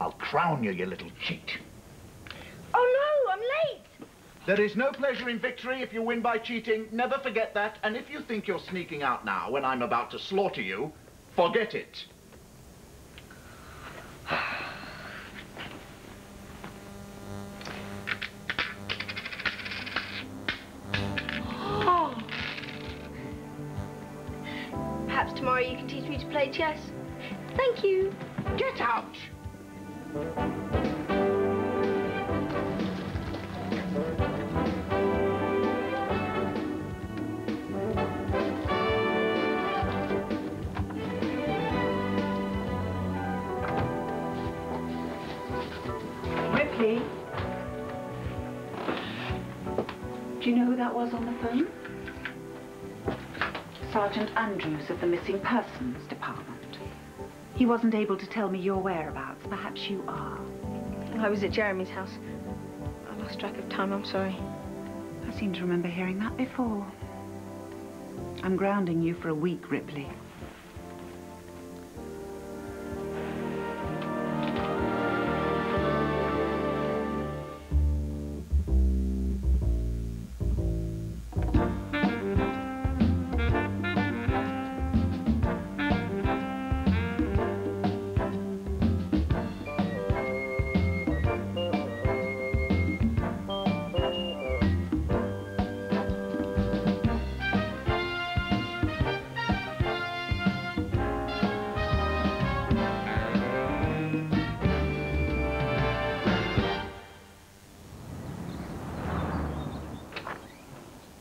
I'll crown you, you little cheat. Oh, no, I'm late. There is no pleasure in victory if you win by cheating. Never forget that. And if you think you're sneaking out now when I'm about to slaughter you, forget it. Oh. Perhaps tomorrow you can teach me to play chess. Thank you. Sergeant Andrews of the Missing Persons Department. He wasn't able to tell me your whereabouts. Perhaps you are. I was at Jeremy's house. I lost track of time, I'm sorry. I seem to remember hearing that before. I'm grounding you for a week, Ripley.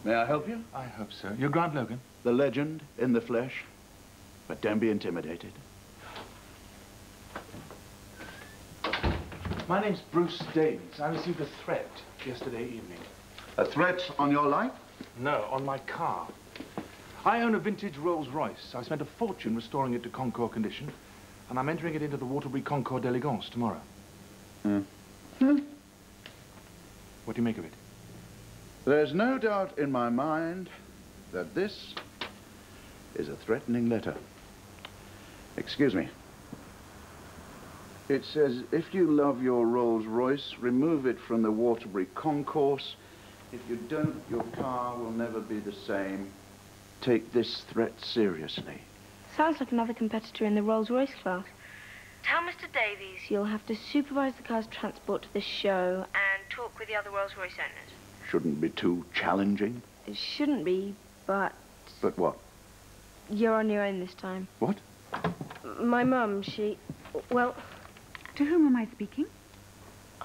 May I help you? I hope so. You're Grant Logan? The legend in the flesh. But don't be intimidated. My name's Bruce Davies. I received a threat yesterday evening. A threat on your life? No, on my car. I own a vintage Rolls-Royce. I spent a fortune restoring it to Concours condition, and I'm entering it into the Waterbury Concours d'Elegance tomorrow. Hmm. Hmm. What do you make of it? There's no doubt in my mind that this is a threatening letter. Excuse me. It says, if you love your Rolls Royce, remove it from the Waterbury Concours. If you don't, your car will never be the same. Take this threat seriously. Sounds like another competitor in the Rolls-Royce class. Tell Mr. Davies you'll have to supervise the car's transport to the show and talk with the other Rolls-Royce owners. Shouldn't be too challenging. It shouldn't be, but But what? you're on your own this time. What? My mum, she... Well, To whom am I speaking?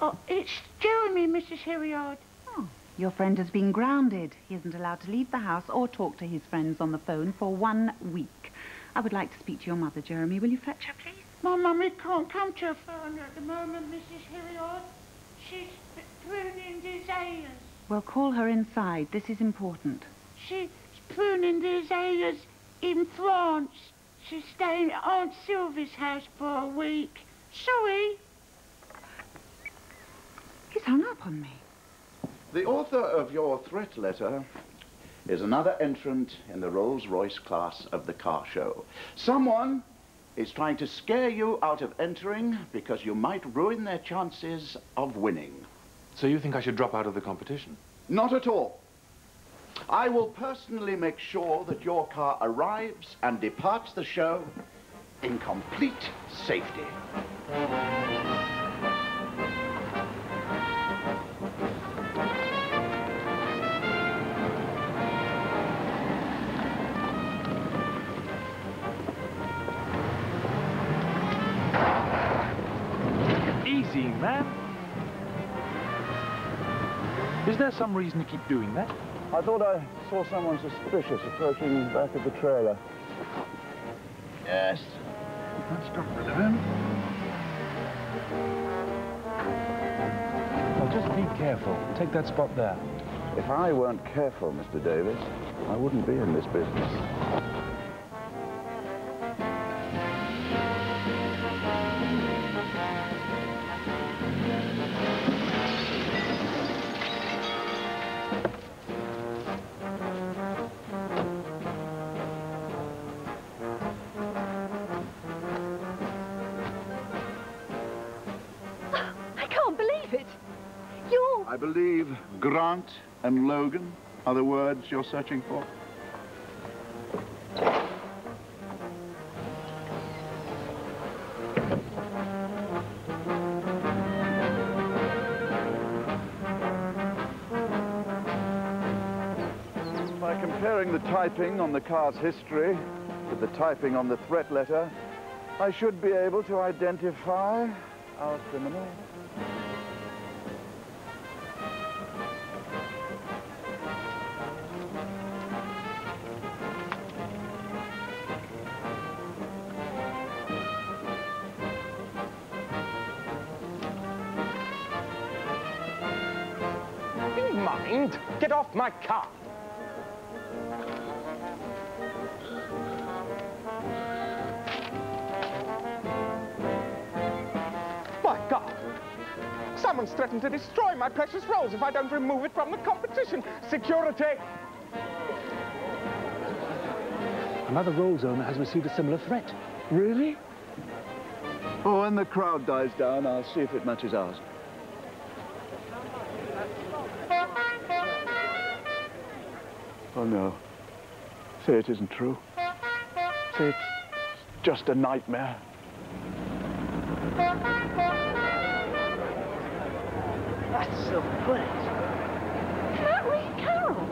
Oh, it's Jeremy, Mrs. Hilliard. Oh, your friend has been grounded. He isn't allowed to leave the house or talk to his friends on the phone for one week. I would like to speak to your mother, Jeremy. Will you fetch her, please? My mummy can't come to her phone at the moment, Mrs. Hilliard. She's pruning the azaleas. Well, call her inside. This is important. She's pruning the azaleas in France. She's staying at Aunt Sylvie's house for a week. Sorry. He's hung up on me. The author of your threat letter is another entrant in the Rolls-Royce class of the car show. Someone is trying to scare you out of entering because you might ruin their chances of winning. So you think I should drop out of the competition? Not at all. I will personally make sure that your car arrives and departs the show in complete safety. There some reason to keep doing that? I thought I saw someone suspicious approaching the back of the trailer. Yes. Let's got rid of him. Well, just be careful. Take that spot there. If I weren't careful, Mr. Davies, I wouldn't be in this business. And Logan are the words you're searching for. By comparing the typing on the car's history with the typing on the threat letter, I should be able to identify our criminal. My car. My God! Someone's threatened to destroy my precious rolls if I don't remove it from the competition. Security! Another Rolls owner has received a similar threat. Really? Oh, when the crowd dies down, I'll see if it matches ours. Oh, no. Say it isn't true. Say it's just a nightmare. That's so good. Can't Reed Carroll.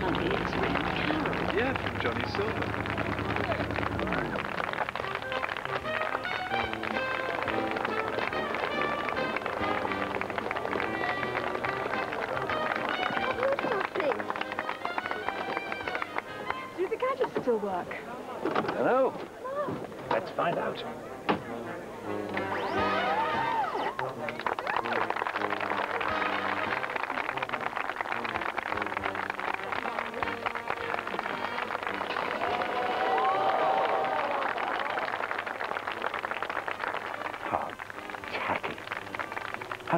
Mummy, it's written Carol. Yeah, from Johnny Silver.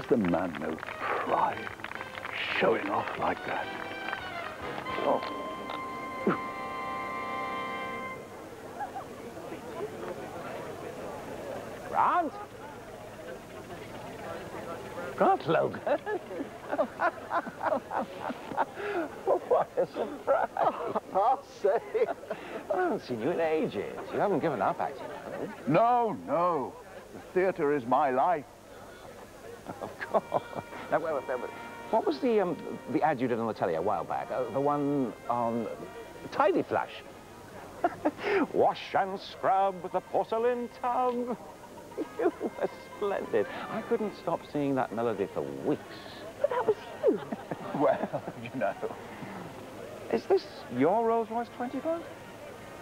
Has the man no pride? Showing off like that. Oh. Grant? Grant Logan? what a surprise. I'll say. I haven't seen you in ages. You haven't given up acting, have you? No, no. The theater is my life. Of course. Now, wait, wait, wait, wait. What was the, um, the ad you did on the telly a while back? Uh, the one on Tidy Flush. Wash and scrub with the porcelain tub. You were splendid. I couldn't stop singing that melody for weeks. But that was you. Well, you know. Is this your Rolls Royce 25?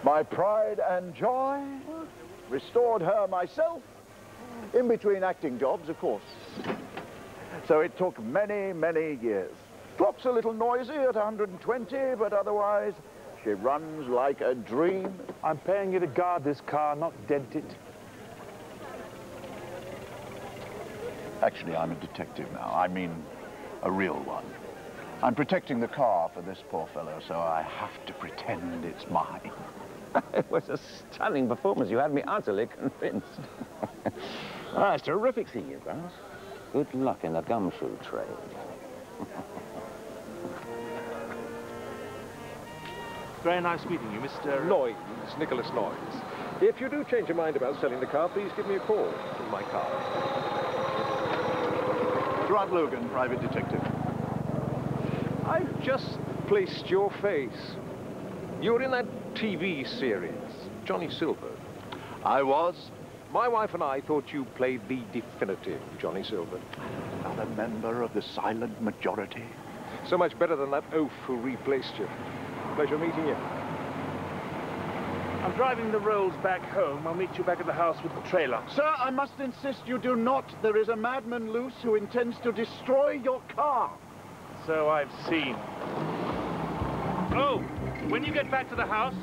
My pride and joy. Restored her myself. In between acting jobs, of course. So it took many, many years. Clock's a little noisy at 120, but otherwise, she runs like a dream. I'm paying you to guard this car, not dent it. Actually, I'm a detective now. I mean, a real one. I'm protecting the car for this poor fellow, so I have to pretend it's mine. It was a stunning performance. You had me utterly convinced. ah, it's terrific seeing you, Grant. Good luck in the gumshoe trade. Very nice meeting you, Mr. Lloyds, Nicholas Lloyds. If you do change your mind about selling the car, please give me a call in my car. Grant Logan, private detective. I've just placed your face. You were in that TV series, Johnny Silver. I was My wife and I thought you played the definitive Johnny Silver. another member of the silent majority. So much better than that oaf who replaced you. Pleasure meeting you. I'm driving the rolls back home. I'll meet you back at the house with the trailer. Sir, I must insist you do not. There is a madman loose who intends to destroy your car. So I've seen. Oh, when you get back to the house,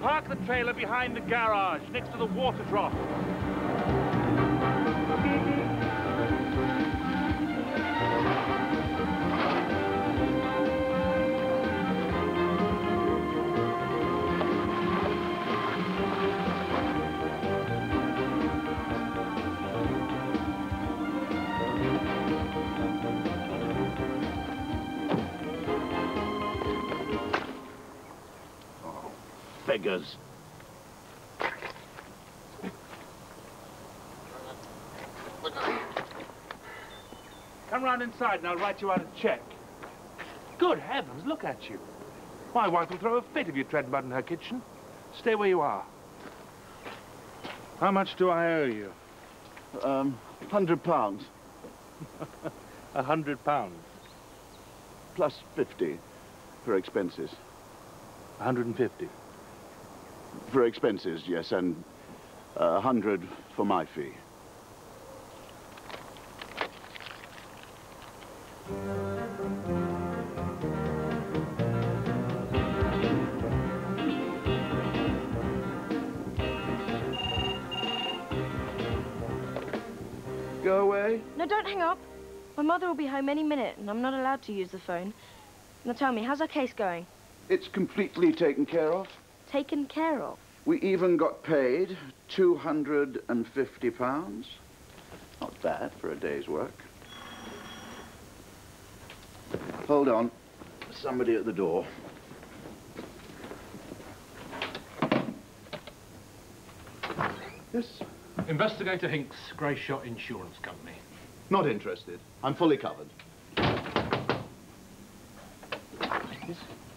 park the trailer behind the garage next to the water trough. Come round inside and I'll write you out a check. Good heavens, look at you. My wife will throw a fit if you tread mud in her kitchen. Stay where you are. How much do I owe you? Um, hundred pounds. A hundred pounds. Plus fifty for expenses. A hundred and fifty. For expenses, yes, and a hundred for my fee. Go away. No, don't hang up. My mother will be home any minute, and I'm not allowed to use the phone. Now tell me, how's our case going? It's completely taken care of. Taken care of? We even got paid £250. Not bad for a day's work. Hold on. Somebody at the door. Yes? Investigator Hinks, Grey Shot Insurance Company. Not interested. I'm fully covered.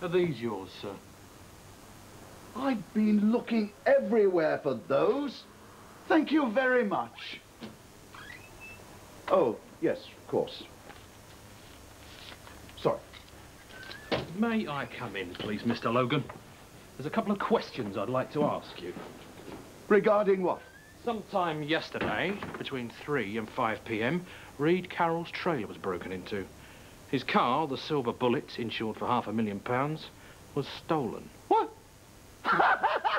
Are these yours, sir? I've been looking everywhere for those. Thank you very much. Oh, yes, of course. Sorry. May I come in, please, Mr. Logan? There's a couple of questions I'd like to ask you. Regarding what? Sometime yesterday, between 3 and 5 p.m., Reed Carroll's trailer was broken into. His car, the Silver Bullet, insured for half a million pounds, was stolen. What?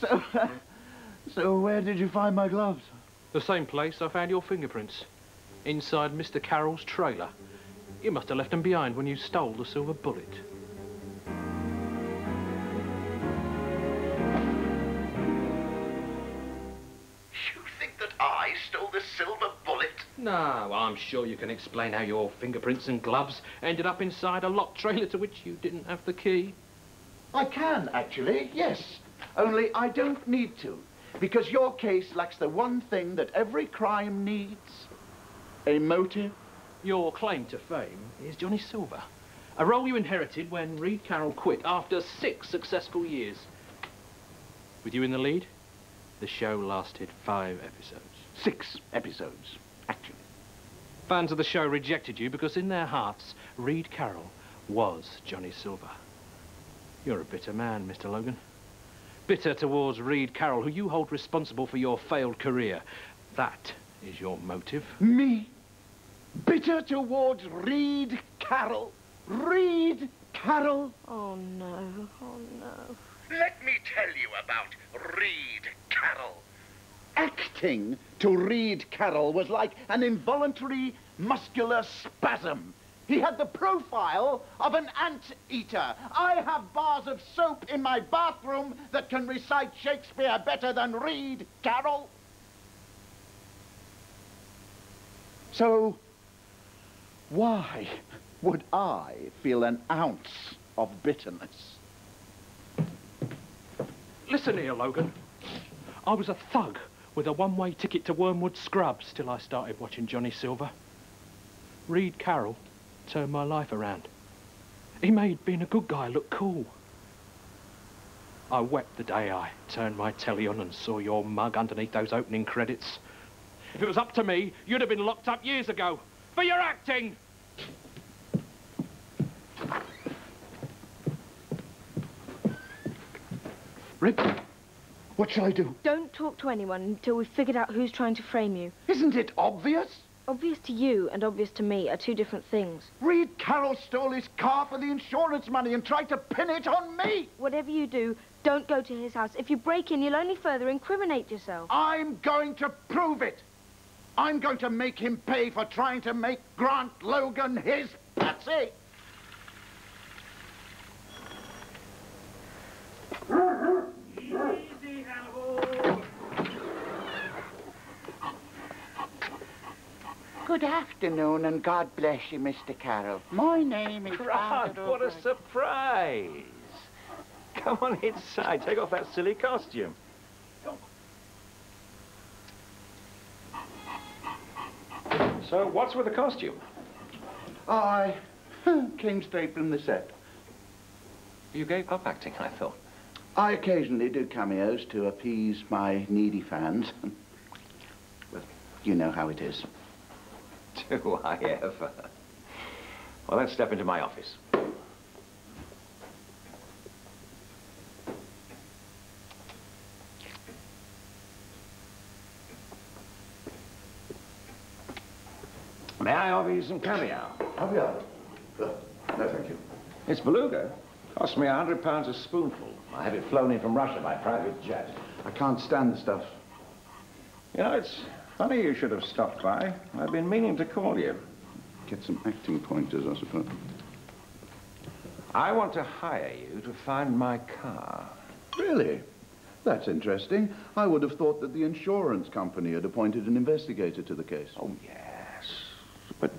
so, so where did you find my gloves? The same place I found your fingerprints. Inside Mr. Carroll's trailer. You must have left them behind when you stole the Silver Bullet. You think that I stole the silver bullet? No, I'm sure you can explain how your fingerprints and gloves ended up inside a locked trailer to which you didn't have the key. I can, actually, yes. Only I don't need to, because your case lacks the one thing that every crime needs. A motive. Your claim to fame is Johnny Silver. A role you inherited when Reed Carroll quit after six successful years. With you in the lead, the show lasted five episodes. Six episodes, actually. Fans of the show rejected you because in their hearts, Reed Carroll was Johnny Silver. You're a bitter man, Mr. Logan. Bitter towards Reed Carroll, who you hold responsible for your failed career. That is your motive. Me? Bitter towards Reed Carroll? Reed Carroll? Oh, no. Oh, no. Let me tell you about Reed Carroll. Acting to Reed Carroll was like an involuntary muscular spasm. He had the profile of an ant-eater. I have bars of soap in my bathroom that can recite Shakespeare better than Reed Carroll. So, why would I feel an ounce of bitterness? Listen here, Logan. I was a thug with a one-way ticket to Wormwood Scrubs till I started watching Johnny Silver. Reed Carroll turned my life around. He made being a good guy look cool. I wept the day I turned my telly on and saw your mug underneath those opening credits. If it was up to me, you'd have been locked up years ago for your acting. Rip, what shall I do? Don't talk to anyone until we've figured out who's trying to frame you. Isn't it obvious? Obvious to you and obvious to me are two different things. Reed Carroll stole his car for the insurance money and tried to pin it on me. Whatever you do, don't go to his house. If you break in, you'll only further incriminate yourself. I'm going to prove it. I'm going to make him pay for trying to make Grant Logan his patsy. Good afternoon, and God bless you, Mr. Carroll. My name is... Grant, what a surprise. Come on inside. Take off that silly costume. So, what's with the costume? I came straight from the set. You gave up acting, I thought. I occasionally do cameos to appease my needy fans. Well, you know how it is. Do I ever? Well, let's step into my office. May I offer you some caviar? Have you? Uh, no, thank you. It's beluga. Cost me a hundred pounds a spoonful. I have it flown in from Russia by private jet. I can't stand the stuff. You know, it's funny you should have stopped by. I've been meaning to call you. Get some acting pointers, I suppose. I want to hire you to find my car. Really? That's interesting. I would have thought that the insurance company had appointed an investigator to the case. Oh, yes. But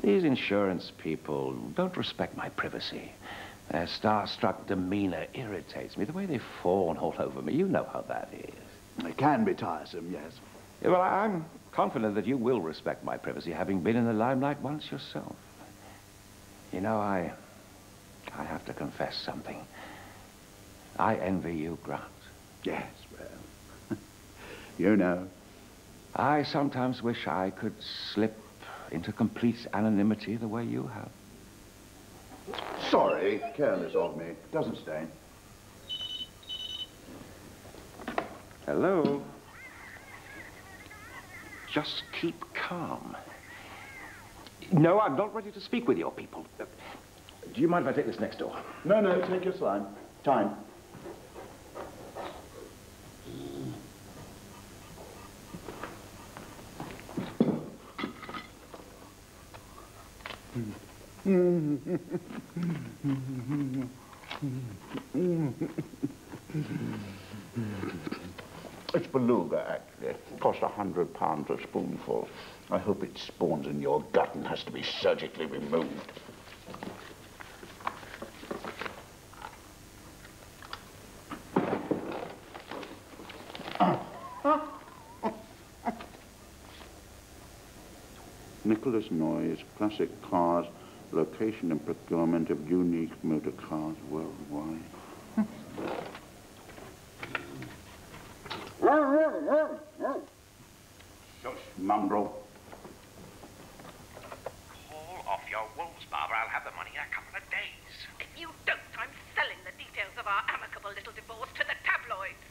these insurance people don't respect my privacy. Their starstruck demeanor irritates me. The way they fawn all over me, you know how that is. It can be tiresome, yes. Yeah, Well, I- I'm confident that you will respect my privacy, having been in the limelight once yourself. You know, I... I have to confess something. I envy you, Grant. Yes, well, you know. I sometimes wish I could slip into complete anonymity the way you have. Sorry, careless of me. Doesn't stain. Hello? Just keep calm. No, I'm not ready to speak with your people. Uh, Do you mind if I take this next door? No, no, take your time. Time. It's beluga, actually. It costs a hundred pounds a spoonful. I hope it spawns in your gut and has to be surgically removed. Nicholas Noyes, classic cars, location and procurement of unique motor cars worldwide. Shush, mongrel. Call off your wolves, Barbara. I'll have the money in a couple of days. If you don't, I'm selling the details of our amicable little divorce to the tabloids.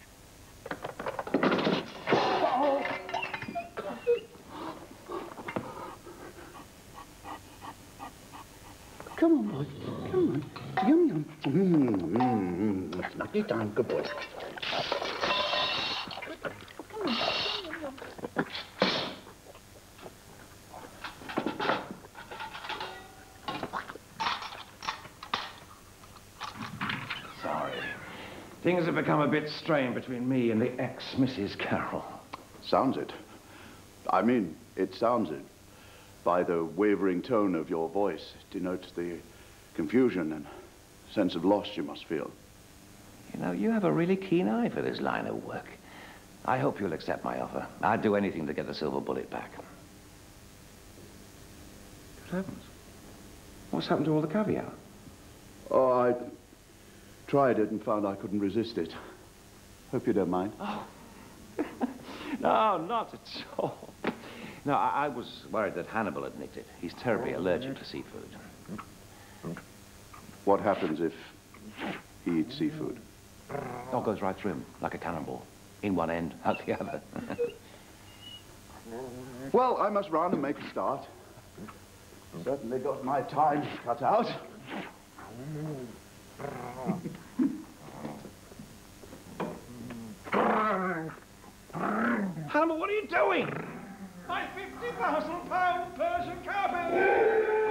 Come on, boy. Come on. Yum, yum. Mmm, mmm, mmm. Lucky time. Good boy. Sorry. Things have become a bit strained between me and the ex-Mrs. Carroll. Sounds it. I mean, it sounds it. By the wavering tone of your voice, it denotes the confusion and sense of loss you must feel. You know, you have a really keen eye for this line of work. I hope you'll accept my offer. I'd do anything to get the silver bullet back. Good heavens. What's happened to all the caviar? Oh, I tried it and found I couldn't resist it. Hope you don't mind. Oh. no, not at all. No, I, I was worried that Hannibal had nicked it. He's terribly oh, allergic to seafood. What happens if he eats seafood? All goes right through him, like a cannonball. In one end, out the other. Well, I must run and make a start. Certainly got my time cut out. Hannibal, what are you doing? My 50,000 pound Persian carpet!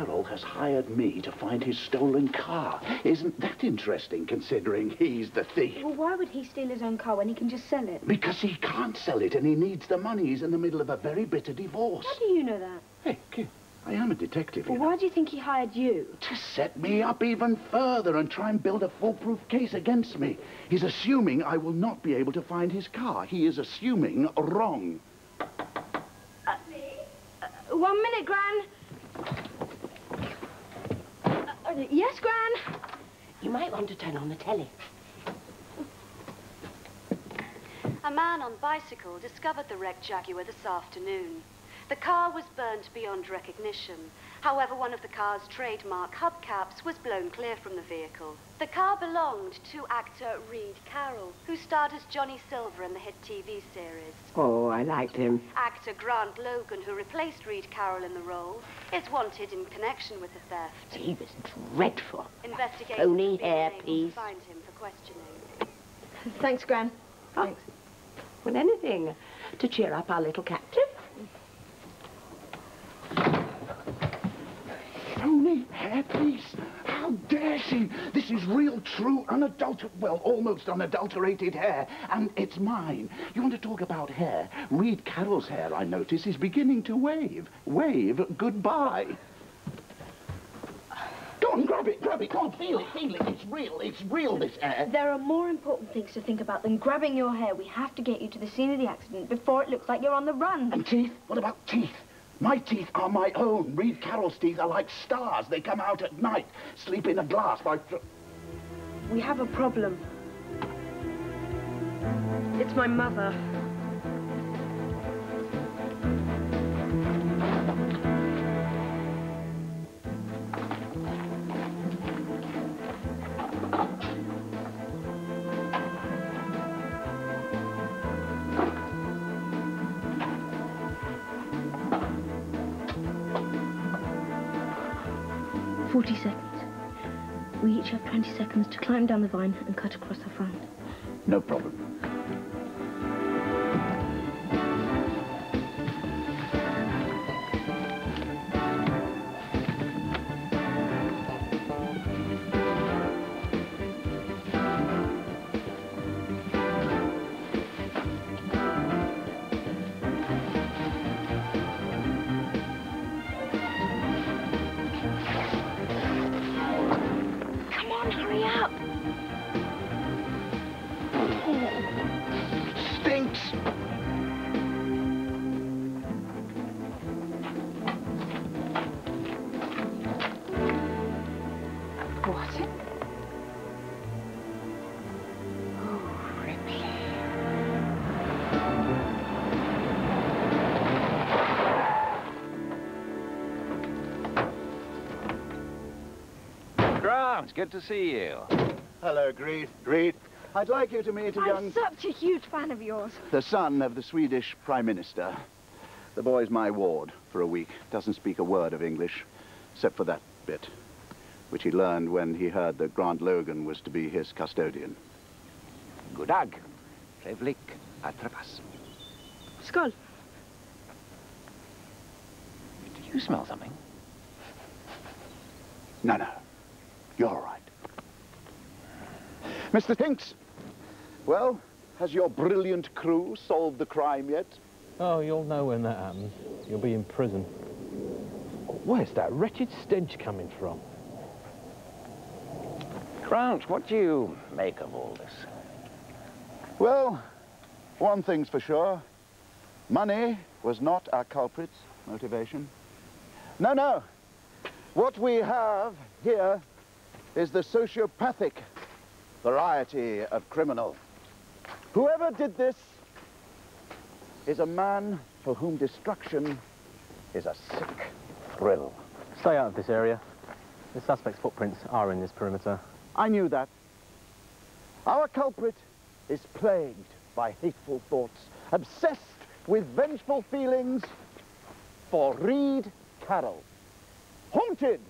Carroll has hired me to find his stolen car. Isn't that interesting, considering he's the thief? Well, why would he steal his own car when he can just sell it? Because he can't sell it and he needs the money. He's in the middle of a very bitter divorce. How do you know that? Hey, kid, I am a detective, Well, know. why do you think he hired you? To set me up even further and try and build a foolproof case against me. He's assuming I will not be able to find his car. He is assuming wrong. Uh, one minute, Gran. Uh, uh, yes, Gran? You might want to turn on the telly. A man on bicycle discovered the wrecked Jaguar this afternoon. The car was burnt beyond recognition. However, one of the car's trademark hubcaps was blown clear from the vehicle. The car belonged to actor Reed Carroll, who starred as Johnny Silver in the hit TV series. Oh, I liked him. Actor Grant Logan, who replaced Reed Carroll in the role, is wanted in connection with the theft. He was dreadful. Investigators Phony have been unable hairpiece. find him for questioning. Thanks, Gran. Oh. Thanks. Well, anything to cheer up our little captive. Phony hairpiece? Eh, How dare she? This is real, true, unadulterated, well, almost unadulterated hair, and it's mine. You want to talk about hair? Reed Carroll's hair, I notice, is beginning to wave. Wave goodbye. Go on, grab it, grab it. Come on, feel it, feel it. It's real, it's real, this hair. There are more important things to think about than grabbing your hair. We have to get you to the scene of the accident before it looks like you're on the run. And teeth? What about teeth? My teeth are my own. Reed Carroll's teeth are like stars. They come out at night, sleep in a glass like... We have a problem. It's my mother. 20 seconds to climb down the vine and cut across the front. No problem. Grant, good to see you. Hello, Greed. Greed. I'd like you to meet a young... I'm such a huge fan of yours. The son of the Swedish Prime Minister. The boy's my ward for a week. Doesn't speak a word of English, except for that bit, which he learned when he heard that Grant Logan was to be his custodian. Goddag. Trevlik atrepas. Skull. Do you smell something? No, no. You're all right. Mr. Hinks, well, has your brilliant crew solved the crime yet? Oh, you'll know when that happens. You'll be in prison. Where's that wretched stench coming from? Grant, what do you make of all this? Well, one thing's for sure. Money was not our culprit's motivation. No, no. What we have here is the sociopathic variety of criminal. Whoever did this is a man for whom destruction is a sick thrill. Stay out of this area. The suspect's footprints are in this perimeter. I knew that. Our culprit is plagued by hateful thoughts, obsessed with vengeful feelings for Reed Carroll, haunted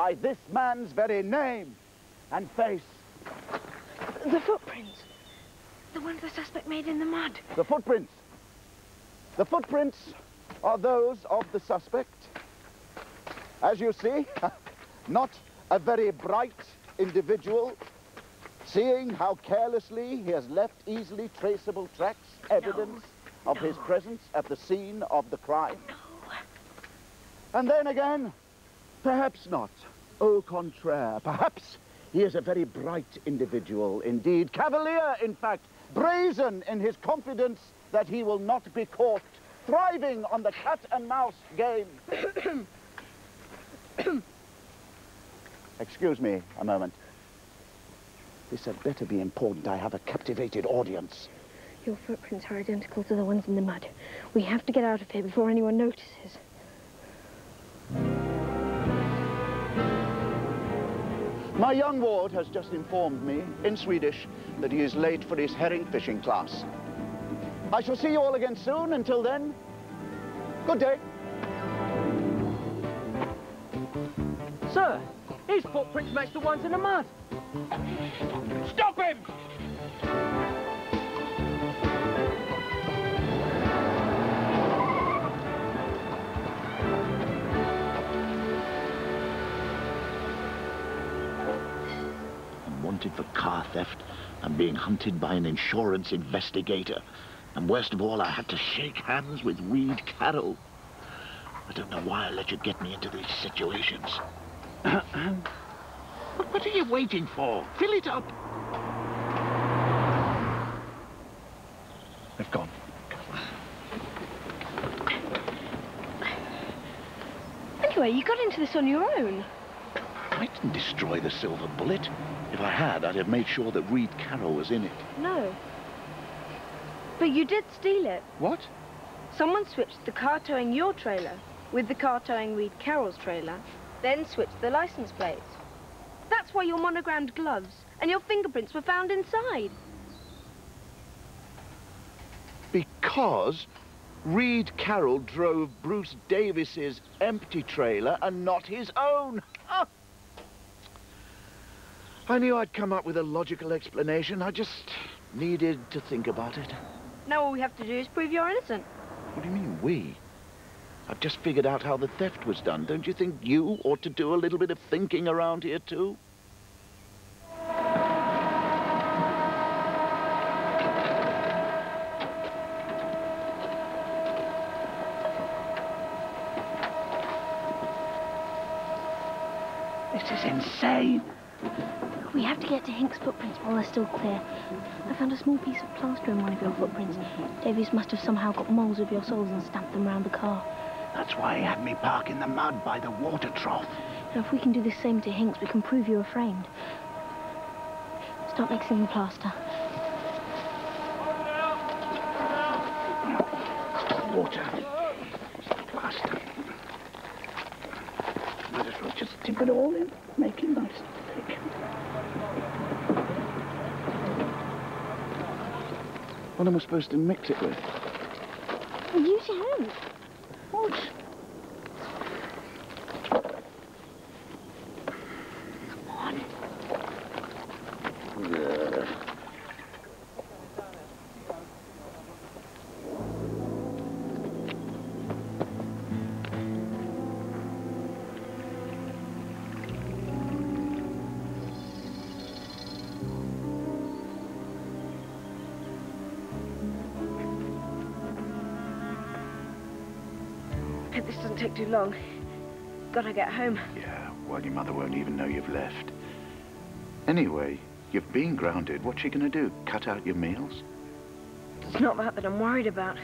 by this man's very name and face. The footprints. The ones the suspect made in the mud. The footprints. The footprints are those of the suspect. As you see, not a very bright individual, seeing how carelessly he has left easily traceable tracks, evidence no. of no. his presence at the scene of the crime. No. And then again, perhaps not. Au contraire, perhaps he is a very bright individual indeed. Cavalier, in fact, brazen in his confidence that he will not be caught, thriving on the cat and mouse game. Excuse me a moment. This had better be important. I have a captivated audience. Your footprints are identical to the ones in the mud. We have to get out of here before anyone notices. My young ward has just informed me, in Swedish, that he is late for his herring fishing class. I shall see you all again soon. Until then, good day. Sir, his footprints match the ones in the mud. Stop him! Wanted for car theft. I'm being hunted by an insurance investigator. And worst of all, I had to shake hands with Reed Carroll. I don't know why I let you get me into these situations. what are you waiting for? Fill it up. They've gone. Anyway, you got into this on your own. I didn't destroy the silver bullet. If I had, I'd have made sure that Reed Carroll was in it. No. But you did steal it. What? Someone switched the car towing your trailer with the car towing Reed Carroll's trailer, then switched the license plates. That's why your monogrammed gloves and your fingerprints were found inside. Because Reed Carroll drove Bruce Davies's empty trailer and not his own. I knew I'd come up with a logical explanation. I just needed to think about it. Now all we have to do is prove you're innocent. What do you mean, we? I've just figured out how the theft was done. Don't you think you ought to do a little bit of thinking around here, too? This is insane. We have to get to Hink's footprints while they're still clear. I found a small piece of plaster in one of your footprints. Davies must have somehow got moles of your soles and stamped them around the car. That's why he had me park in the mud by the water trough. Now, if we can do the same to Hinks, we can prove you were framed. Start mixing the plaster. Water. Plaster. Might as well just dip it all in, make it nice. What am I supposed to mix it with? Use your hands. What? Take too long. Gotta get home. Yeah, well, your mother won't even know you've left. Anyway, you've been grounded. What's she gonna do? Cut out your meals? It's not that that I'm worried about.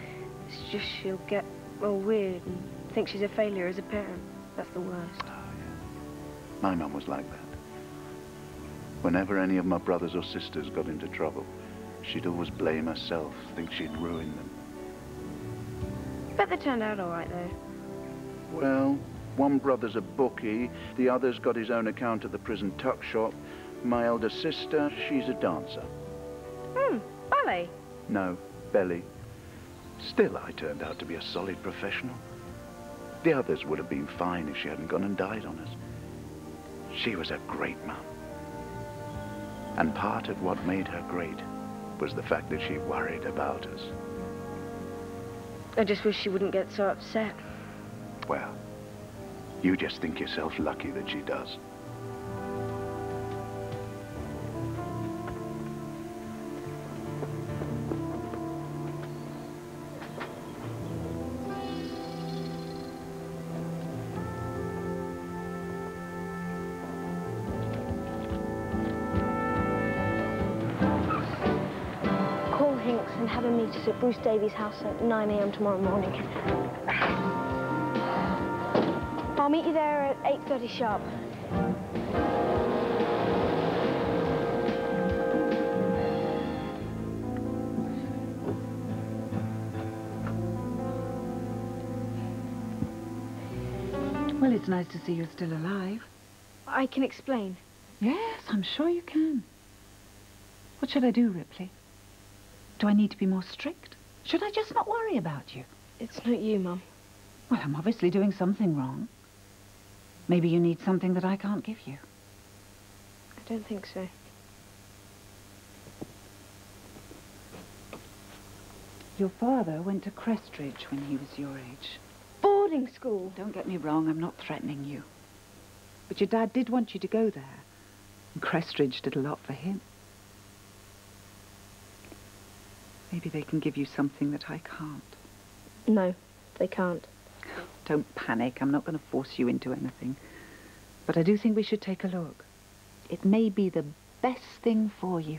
It's just she'll get all weird and think she's a failure as a parent. That's the worst. Oh, yeah. My mum was like that. Whenever any of my brothers or sisters got into trouble, she'd always blame herself, think she'd ruined them. Bet they turned out all right, though. Well, one brother's a bookie, the other's got his own account at the prison tuck shop. My elder sister, she's a dancer. Hmm, ballet? No, belly. Still, I turned out to be a solid professional. The others would have been fine if she hadn't gone and died on us. She was a great mum. And part of what made her great was the fact that she worried about us. I just wish she wouldn't get so upset. Well, You just think yourself lucky that she does. Call Hinks and have him meet us at Bruce Davies' house at 9 a.m. tomorrow morning. I'll meet you there at 8.30 sharp. Well, it's nice to see you're still alive. I can explain. Yes, I'm sure you can. What should I do, Ripley? Do I need to be more strict? Should I just not worry about you? It's not you, Mum. Well, I'm obviously doing something wrong. Maybe you need something that I can't give you. I don't think so. Your father went to Crestridge when he was your age. Boarding school. Don't get me wrong, I'm not threatening you. But your dad did want you to go there. And Crestridge did a lot for him. Maybe they can give you something that I can't. No, they can't. Don't panic. I'm not going to force you into anything. But I do think we should take a look. It may be the best thing for you.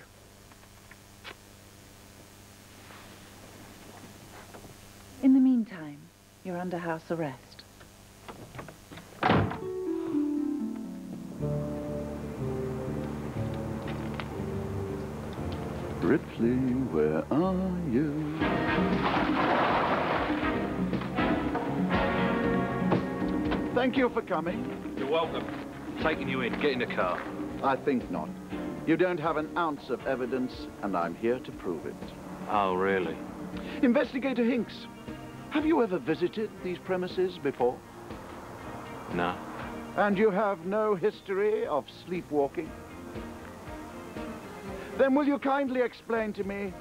In the meantime, you're under house arrest. Ripley, where are you? Thank you for coming. You're welcome. Taking you in. Get in the car. I think not. You don't have an ounce of evidence, and I'm here to prove it. Oh, really? Investigator Hinks, have you ever visited these premises before? No. And you have no history of sleepwalking? Then will you kindly explain to me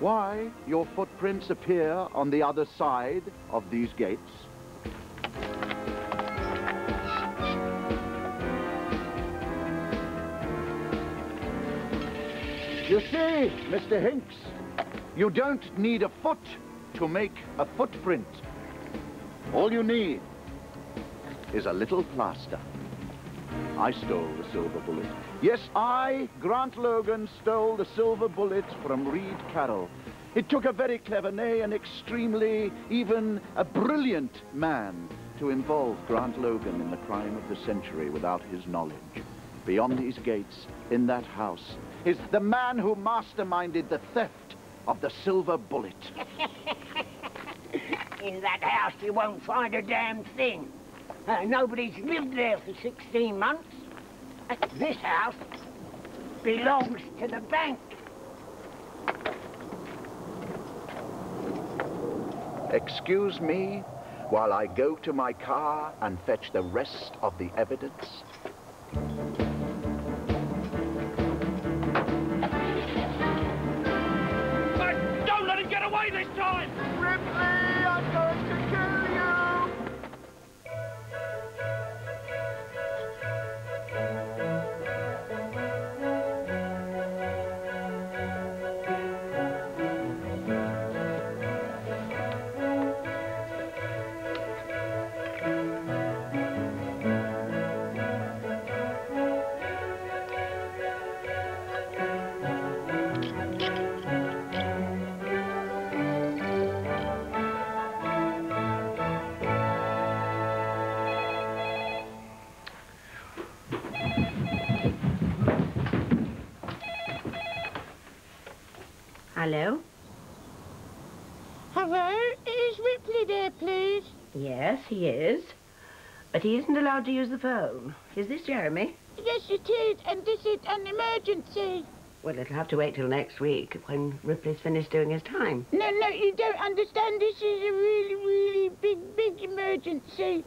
why your footprints appear on the other side of these gates? You see, Mr. Hinks, you don't need a foot to make a footprint. All you need is a little plaster. I stole the silver bullet. Yes, I, Grant Logan, stole the silver bullet from Reed Carroll. It took a very clever, nay, an extremely, even a brilliant man to involve Grant Logan in the crime of the century without his knowledge. Beyond these gates, in that house, is the man who masterminded the theft of the silver bullet. In that house you won't find a damn thing. Uh, nobody's lived there for 16 months. Uh, This house belongs to the bank. Excuse me while I go to my car and fetch the rest of the evidence. But he isn't allowed to use the phone. Is this Jeremy? Yes, it is, and this is an emergency. Well, it'll have to wait till next week when Ripley's finished doing his time. No, no, you don't understand. This is a really, really big, big emergency.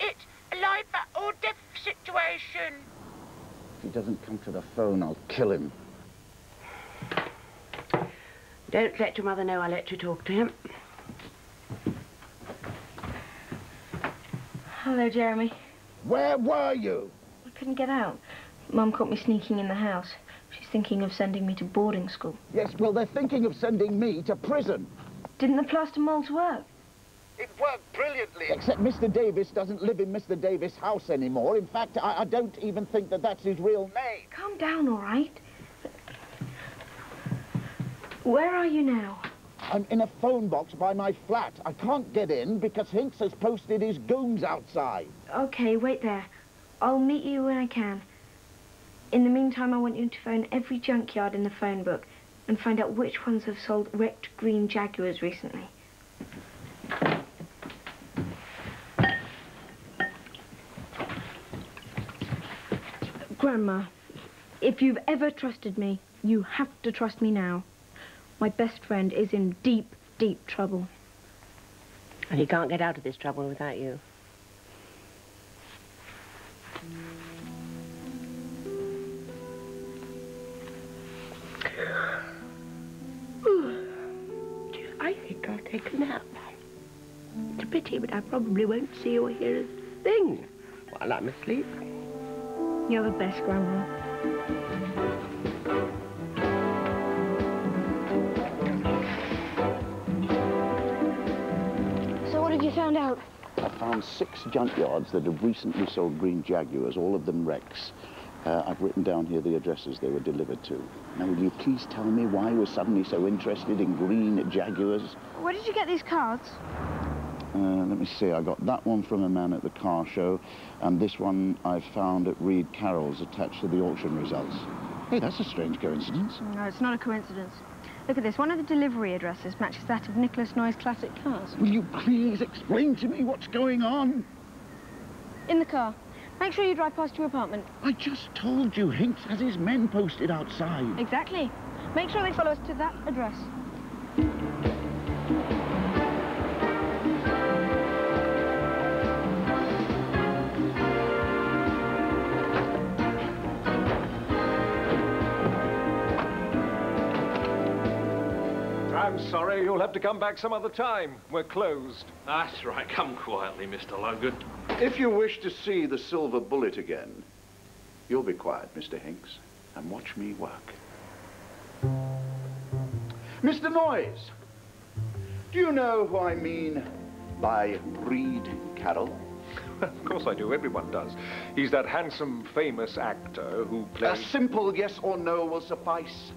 It's a life or death situation. If he doesn't come to the phone, I'll kill him. Don't let your mother know I let you talk to him. Hello, Jeremy. Where were you? I couldn't get out. Mum caught me sneaking in the house. She's thinking of sending me to boarding school. Yes, well, they're thinking of sending me to prison. Didn't the plaster molds work? It worked brilliantly. Except Mr. Davies doesn't live in Mr. Davies' house anymore. In fact, I, I don't even think that that's his real name. Calm down, all right? Where are you now? I'm in a phone box by my flat. I can't get in because Hinks has posted his goons outside. Okay, wait there. I'll meet you when I can. In the meantime, I want you to phone every junkyard in the phone book and find out which ones have sold wrecked green Jaguars recently. Grandma, if you've ever trusted me, you have to trust me now. My best friend is in deep, deep trouble. And he can't get out of this trouble without you. I think I'll take a nap. It's a pity, but I probably won't see or hear a thing while I'm asleep. You're the best, Grandma. Found six junkyards that have recently sold green Jaguars, all of them wrecks. Uh, I've written down here the addresses they were delivered to. Now, will you please tell me why you were suddenly so interested in green Jaguars? Where did you get these cards? Uh, let me see, I got that one from a man at the car show, and this one I found at Reed Carroll's attached to the auction results. Hey, that's a strange coincidence. No, it's not a coincidence. Look at this. One of the delivery addresses matches that of Nicholas Noyes Classic Cars. Will you please explain to me what's going on? In the car. Make sure you drive past your apartment. I just told you Hinks has his men posted outside. Exactly. Make sure they follow us to that address. Sorry, you'll have to come back some other time. We're closed. That's right. Come quietly, Mr. Logan. If you wish to see the silver bullet again, you'll be quiet, Mr. Hinks, and watch me work. Mr. Noyes, do you know who I mean by Reed Carroll? of course I do. Everyone does. He's that handsome, famous actor who plays... A simple yes or no will suffice.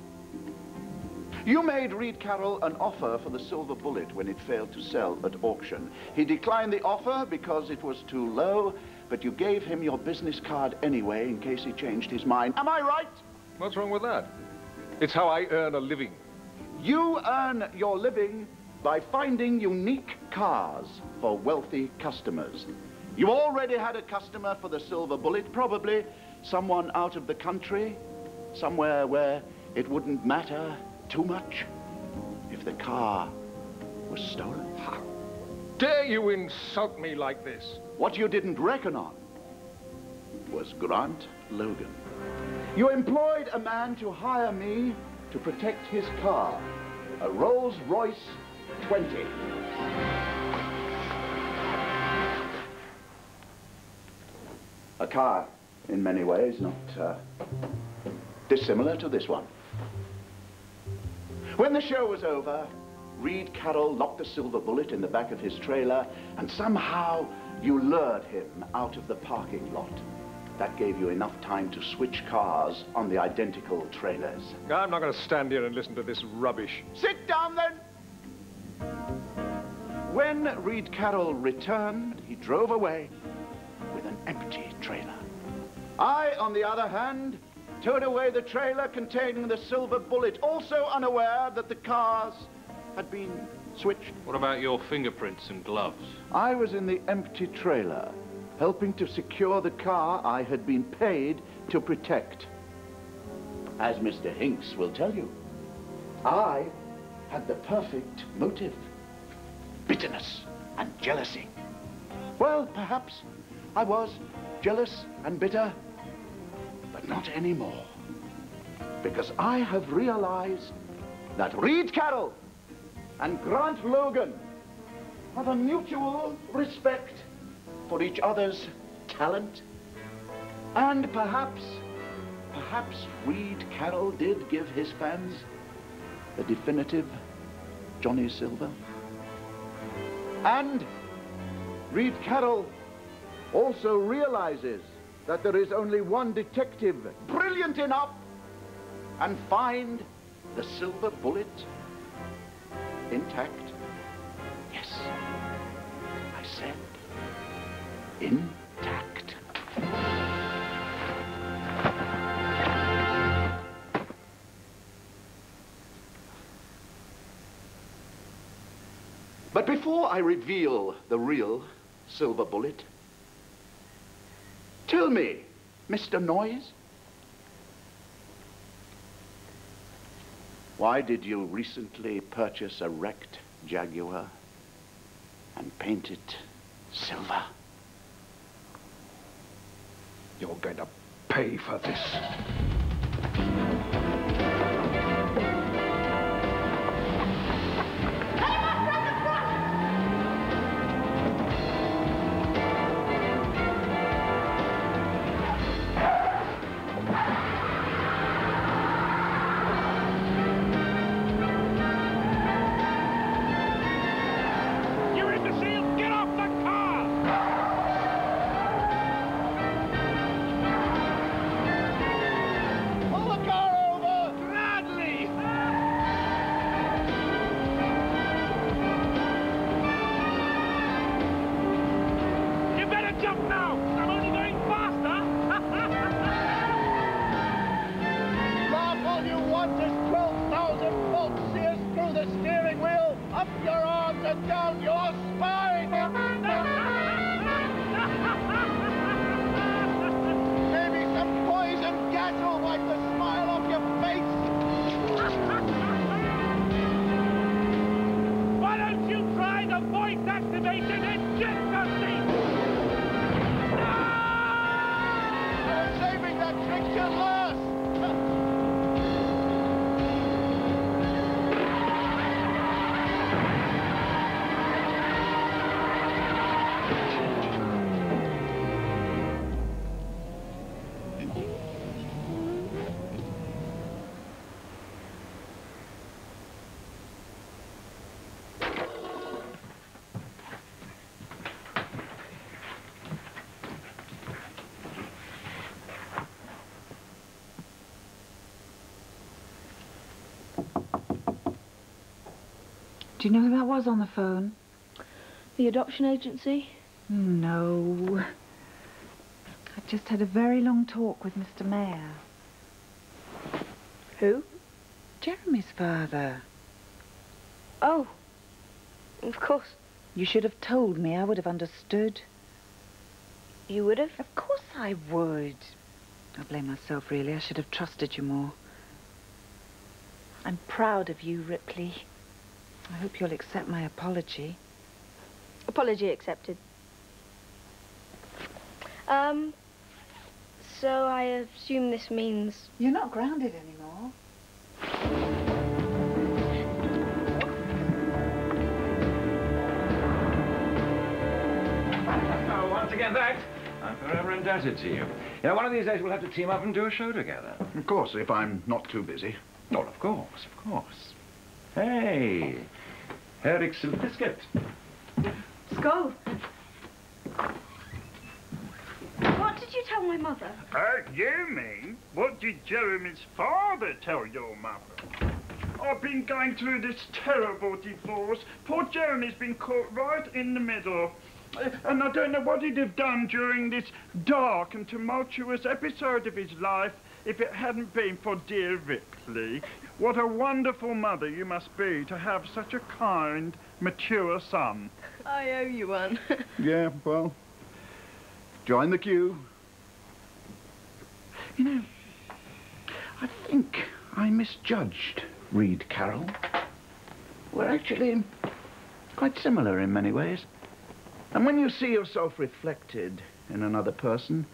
You made Reed Carroll an offer for the silver bullet when it failed to sell at auction. He declined the offer because it was too low, but you gave him your business card anyway in case he changed his mind. Am I right? What's wrong with that? It's how I earn a living. You earn your living by finding unique cars for wealthy customers. You already had a customer for the silver bullet, probably someone out of the country, somewhere where it wouldn't matter too much if the car was stolen. How dare you insult me like this? What you didn't reckon on was Grant Logan. You employed a man to hire me to protect his car, a Rolls-Royce 20. A car, in many ways, not uh, dissimilar to this one. When the show was over, Reed Carroll locked the silver bullet in the back of his trailer, and somehow you lured him out of the parking lot. That gave you enough time to switch cars on the identical trailers. I'm not going to stand here and listen to this rubbish. Sit down then! When Reed Carroll returned, he drove away with an empty trailer. I, on the other hand, towed away the trailer containing the silver bullet, also unaware that the cars had been switched. What about your fingerprints and gloves? I was in the empty trailer, helping to secure the car I had been paid to protect. As Mr. Hinks will tell you, I had the perfect motive. Bitterness and jealousy. Well, perhaps I was jealous and bitter, but not anymore. Because I have realized that Reed Carroll and Grant Logan have a mutual respect for each other's talent. And perhaps, perhaps Reed Carroll did give his fans the definitive Johnny Silver. And Reed Carroll also realizes that there is only one detective brilliant enough and find the silver bullet intact. Yes, I said intact. But before I reveal the real silver bullet, tell me, Mr. Noyes, why did you recently purchase a wrecked Jaguar and paint it silver? You're going to pay for this. And down Do you know who that was on the phone? The adoption agency? No. I just had a very long talk with Mr. Mayor. Who? Jeremy's father. Oh. Of course. You should have told me. I would have understood. You would have? Of course I would. I blame myself, really. I should have trusted you more. I'm proud of you, Ripley. I hope you'll accept my apology. Apology accepted. Um, so I assume this means... You're not grounded anymore. Oh, once again, thanks. I'm forever indebted to you. You know, one of these days we'll have to team up and do a show together. Of course, if I'm not too busy. Oh, of course, of course. Hey, Ericsson biscuit. Skull. What did you tell my mother? Uh, you mean? What did Jeremy's father tell your mother? I've been going through this terrible divorce. Poor Jeremy's been caught right in the middle. And I don't know what he'd have done during this dark and tumultuous episode of his life if it hadn't been for dear Ripley. What a wonderful mother you must be to have such a kind, mature son. I owe you one. Yeah, well, join the queue. You know, I think I misjudged Reed Carroll. We're actually quite similar in many ways. And when you see yourself reflected in another person,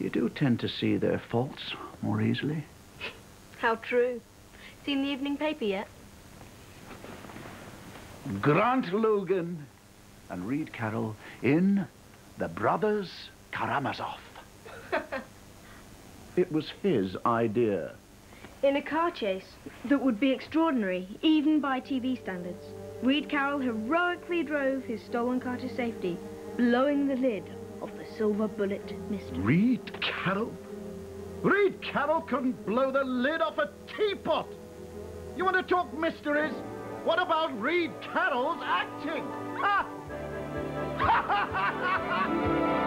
you do tend to see their faults more easily. How true. Seen the evening paper yet? Grant Logan and Reed Carroll in The Brothers Karamazov. it was his idea. In a car chase that would be extraordinary, even by TV standards, Reed Carroll heroically drove his stolen car to safety, blowing the lid off the silver bullet mystery. Reed Carroll? Reed Carroll couldn't blow the lid off a teapot! You want to talk mysteries? What about Reed Carroll's acting? Ha!